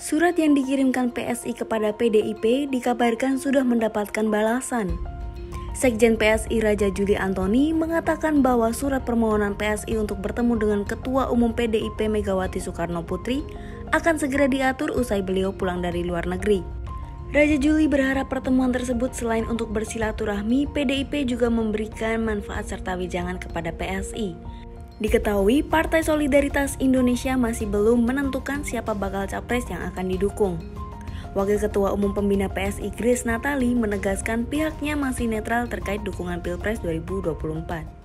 Surat yang dikirimkan PSI kepada PDIP dikabarkan sudah mendapatkan balasan. Sekjen PSI Raja Juli Antoni mengatakan bahwa surat permohonan PSI untuk bertemu dengan Ketua Umum PDIP Megawati Soekarno Putri akan segera diatur usai beliau pulang dari luar negeri. Raja Juli berharap pertemuan tersebut selain untuk bersilaturahmi, PDIP juga memberikan manfaat serta wijangan kepada PSI. Diketahui, Partai Solidaritas Indonesia masih belum menentukan siapa bakal capres yang akan didukung. Wakil Ketua Umum Pembina PSI Grace Natali menegaskan pihaknya masih netral terkait dukungan Pilpres 2024.